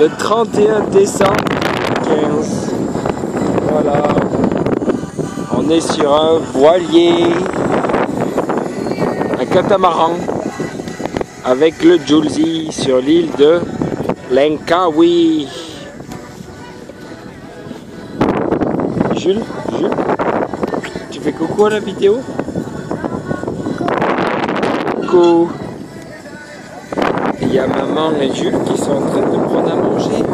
le 31 décembre 15. Voilà. On est sur un voilier, un catamaran avec le Julesy sur l'île de Lenkawi. Jules, Jules, tu fais coucou à la vidéo? Coucou. Il y a maman et Jules qui sont en train de prendre à manger.